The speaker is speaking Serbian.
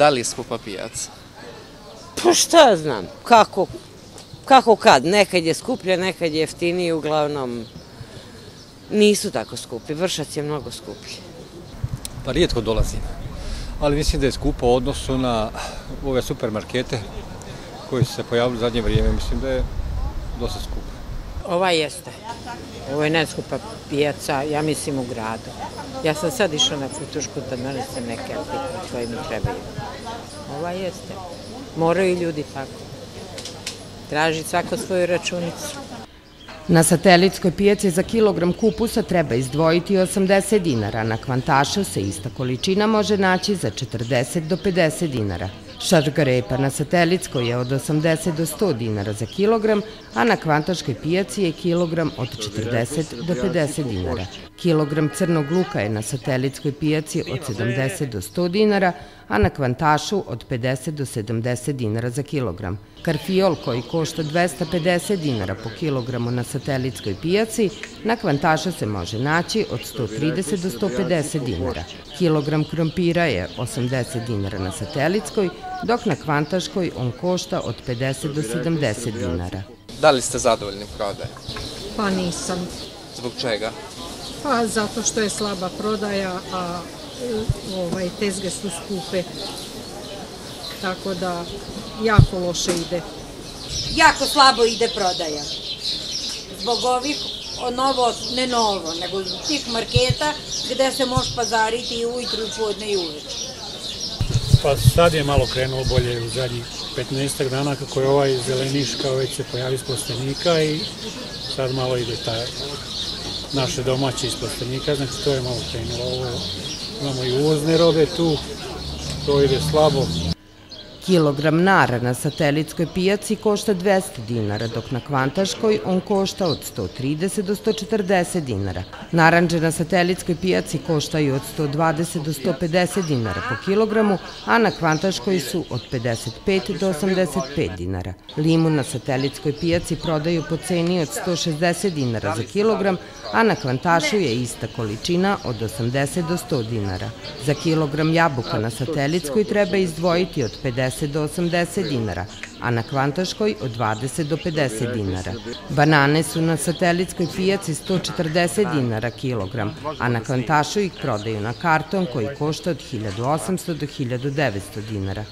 Da li je skupa pijaca? Pa šta znam, kako, kako kad, nekad je skuplje, nekad je jeftiniji, uglavnom nisu tako skupi, vršac je mnogo skuplji. Pa rijetko dolazim, ali mislim da je skupo u odnosu na ove supermarkete koji su se pojavili u zadnje vrijeme, mislim da je dosta skupo. Ova jeste. Ovo je najskupa pijaca, ja mislim, u gradu. Ja sam sad išla na futušku da nanesem neke artikle koje mi trebaju. Ova jeste. Moraju ljudi tako. Traži svako svoju računicu. Na satelitskoj pijaci za kilogram kupusa treba izdvojiti 80 dinara, na kvantašu se ista količina može naći za 40 do 50 dinara. Šargarepa na satelitskoj je od 80 do 100 dinara za kilogram, a na kvantaškoj pijaci je kilogram od 40 do 50 dinara. Kilogram crnog luka je na satelitskoj pijaci od 70 do 100 dinara, a na kvantašu od 50 do 70 dinara za kilogram. Karfiol koji košta 250 dinara po kilogramu na satelitskoj pijaci, na kvantašu se može naći od 130 do 150 dinara. Kilogram krompira je 80 dinara na satelitskoj, dok na kvantaškoj on košta od 50 do 70 dinara. Da li ste zadovoljni prodajem? Pa nisam. Zbog čega? Pa zato što je slaba prodaja, a ovaj, tezge su skupe. Tako da jako loše ide. jako slabo ide prodaja. Zbog ovih, o, novo, ne novo, nego tih marketa gde se može pazariti i ujutru, i podne i uveče. Pa sad je malo krenulo bolje u zadnjih 15 dana kako je ovaj zeleniš kao već se pojavi iz plastenika i sad malo ide ta naše domaće iz plastenika, znači to je malo krenulo. Ovo, imamo i uvozne robe tu, to ide slabo. Kilogram nara na satelitskoj pijaci košta 200 dinara, dok na kvantaškoj on košta od 130 do 140 dinara. Naranđe na satelitskoj pijaci koštaju od 120 do 150 dinara po kilogramu, a na kvantaškoj su od 55 do 85 dinara. Limun na satelitskoj pijaci prodaju po ceni od 160 dinara za kilogram, a na kvantašu je ista količina od 80 do 100 dinara. Za kilogram jabuka na satelitskoj treba izdvojiti od 50 do 80 dinara, a na kvantaškoj od 20 do 50 dinara. Banane su na satelitskoj pijaci 140 dinara kilogram, a na kvantašu ih prodaju na karton koji košta od 1800 do 1900 dinara.